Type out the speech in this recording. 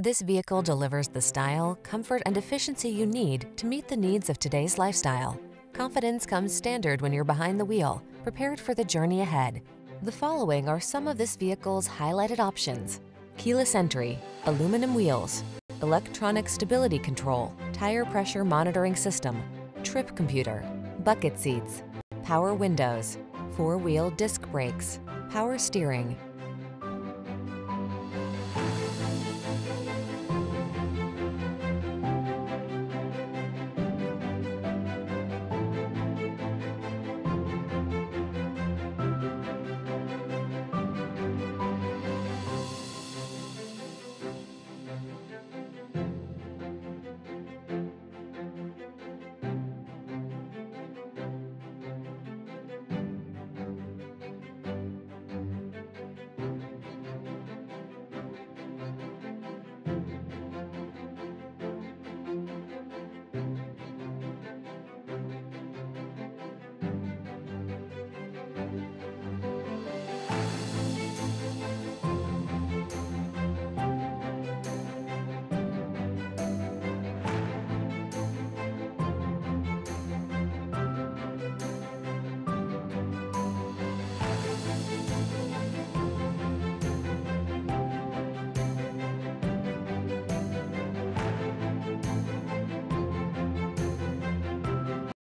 This vehicle delivers the style, comfort, and efficiency you need to meet the needs of today's lifestyle. Confidence comes standard when you're behind the wheel, prepared for the journey ahead. The following are some of this vehicle's highlighted options. Keyless entry, aluminum wheels, electronic stability control, tire pressure monitoring system, trip computer, bucket seats, power windows, four-wheel disc brakes, power steering,